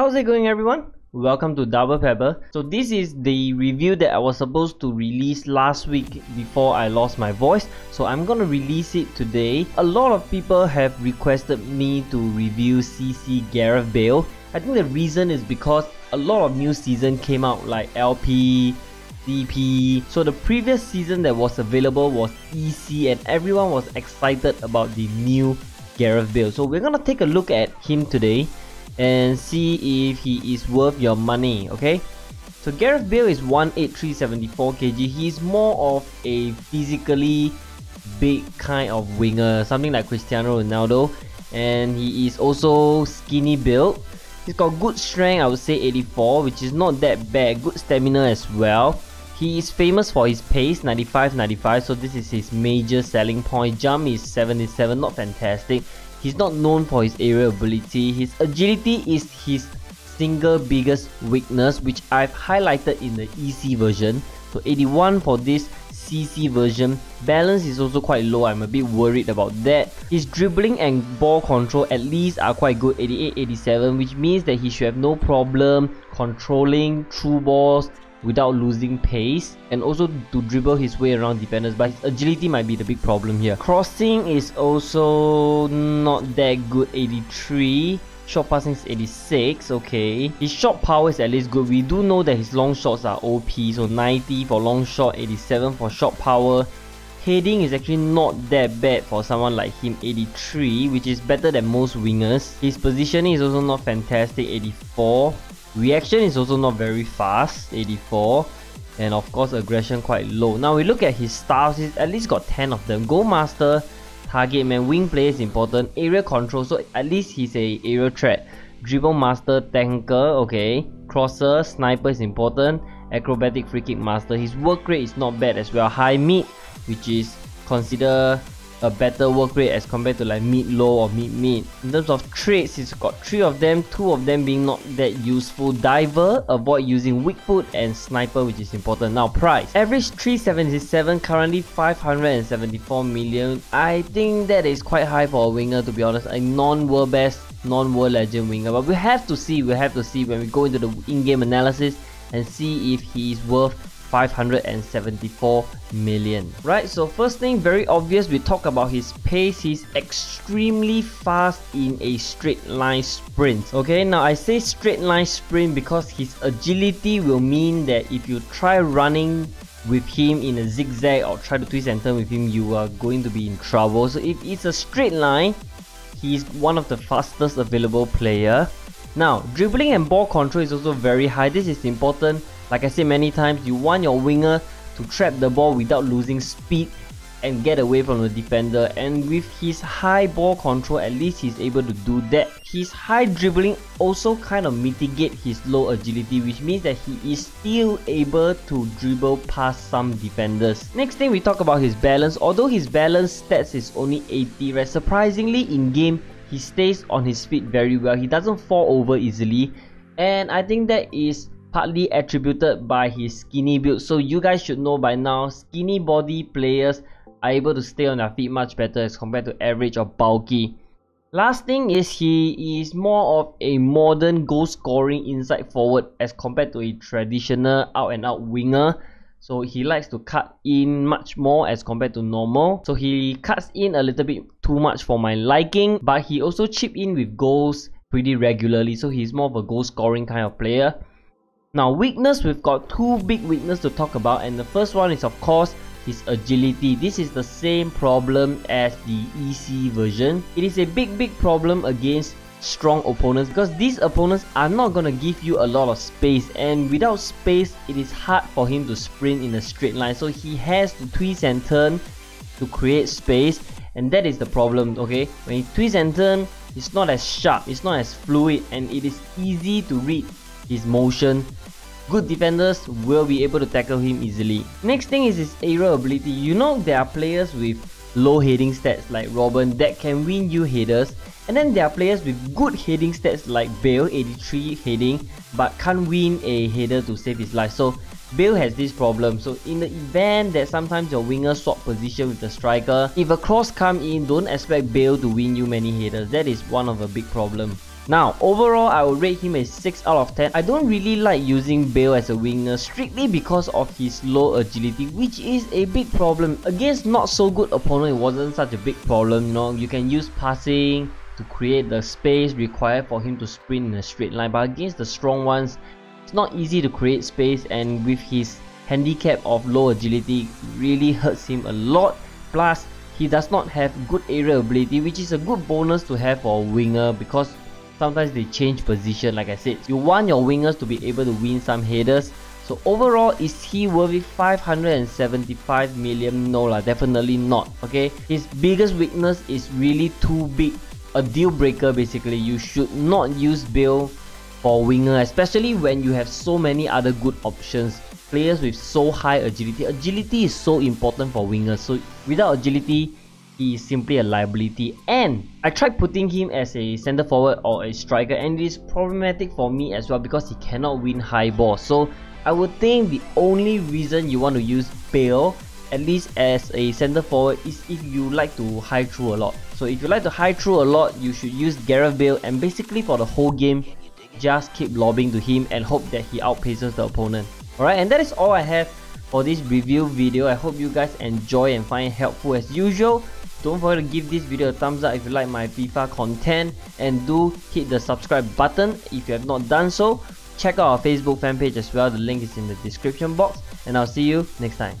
How's it going everyone? Welcome to Double Pebble. So this is the review that I was supposed to release last week before I lost my voice. So I'm gonna release it today. A lot of people have requested me to review CC Gareth Bale. I think the reason is because a lot of new season came out like LP, CP. So the previous season that was available was EC and everyone was excited about the new Gareth Bale. So we're gonna take a look at him today and see if he is worth your money okay? So Gareth Bale is 18374 kg he's more of a physically big kind of winger something like Cristiano Ronaldo. And he is also skinny build he's got good strength I would say 84 which is not that bad. Good stamina as well. He is famous for his pace 95 95 so this is his major selling point. Jump is 77 not fantastic He's not known for his aerial ability. His agility is his single biggest weakness which I've highlighted in the EC version. So 81 for this CC version. Balance is also quite low, I'm a bit worried about that. His dribbling and ball control at least are quite good, 88-87, which means that he should have no problem controlling through balls, without losing pace and also to dribble his way around defenders but his agility might be the big problem here. Crossing is also not that good 83 Short passing is 86, okay. His shot power is at least good. We do know that his long shots are OP, so 90 for long shot, 87 for shot power. Heading is actually not that bad for someone like him, 83, which is better than most wingers. His positioning is also not fantastic, 84. Reaction is also not very fast, 84. And of course aggression quite low. Now we look at his styles, he's at least got 10 of them. Goal Master, Target Man, Wing Play is important. Area Control, so at least he's a aerial threat. Dribble Master, Tanker, okay. Crosser, Sniper is important. Acrobatic Free Kick Master, his work rate is not bad as well. High Mid, which is consider a better work rate as compared to like mid low or mid mid. In terms of traits, he's got three of them, two of them being not that useful. Diver, avoid using weak foot, and sniper, which is important. Now price, average 377, currently 574 million. I think that is quite high for a winger to be honest. A non-world best, non-world legend winger. But we have to see, we have to see when we go into the in-game analysis and see if he is worth 574 million. Right so first thing very obvious we talk about his pace. He's extremely fast in a straight line sprint. Okay now i say straight line sprint because his agility will mean that if you try running with him in a zigzag or try to twist and turn with him you are going to be in trouble. So if it's a straight line he's one of the fastest available player. Now dribbling and ball control is also very high. This is important like I said many times, you want your winger to trap the ball without losing speed and get away from the defender and with his high ball control at least he's able to do that. His high dribbling also kind of mitigate his low agility which means that he is still able to dribble past some defenders. Next thing we talk about his balance. Although his balance stats is only 80 right, surprisingly in game he stays on his feet very well. He doesn't fall over easily and I think that is partly attributed by his skinny build. So you guys should know by now, skinny body players are able to stay on their feet much better as compared to average or bulky. Last thing is he is more of a modern goal scoring inside forward as compared to a traditional out and out winger. So he likes to cut in much more as compared to normal. So he cuts in a little bit too much for my liking. But he also chip in with goals pretty regularly. So he's more of a goal scoring kind of player. Now weakness, we've got two big weakness to talk about and the first one is of course his agility. This is the same problem as the EC version. It is a big big problem against strong opponents because these opponents are not gonna give you a lot of space and without space it is hard for him to sprint in a straight line so he has to twist and turn to create space and that is the problem okay when he twists and turn it's not as sharp it's not as fluid and it is easy to read his motion good defenders will be able to tackle him easily. Next thing is his aerial ability. You know there are players with low heading stats like Robin that can win you headers and then there are players with good heading stats like Bale 83 heading but can't win a header to save his life. So Bale has this problem. So in the event that sometimes your winger swap position with the striker, if a cross come in, don't expect Bale to win you many headers. That is one of a big problem. Now, overall, I would rate him a 6 out of 10. I don't really like using Bale as a winger strictly because of his low agility, which is a big problem. Against not so good opponent, it wasn't such a big problem, you know. You can use passing to create the space required for him to sprint in a straight line, but against the strong ones, it's not easy to create space and with his handicap of low agility, really hurts him a lot. Plus, he does not have good aerial ability, which is a good bonus to have for a winger because sometimes they change position like I said. You want your wingers to be able to win some headers. So overall is he worth 575 million? No lah definitely not okay? His biggest weakness is really too big. A deal breaker basically. You should not use Bale for winger especially when you have so many other good options. Players with so high agility. Agility is so important for wingers. So without agility he is simply a liability. And I tried putting him as a center forward or a striker. And it is problematic for me as well because he cannot win high balls so I would think the only reason you want to use Bale at least as a center forward is if you like to high through a lot. So if you like to high through a lot you should use Gareth Bale. And basically for the whole game just keep lobbing to him and hope that he outpaces the opponent. Alright and that is all I have for this review video. I hope you guys enjoy and find it helpful as usual don't forget to give this video a thumbs up if you like my FIFA content and do hit the subscribe button if you have not done so. Check out our Facebook fan page as well, the link is in the description box and I'll see you next time.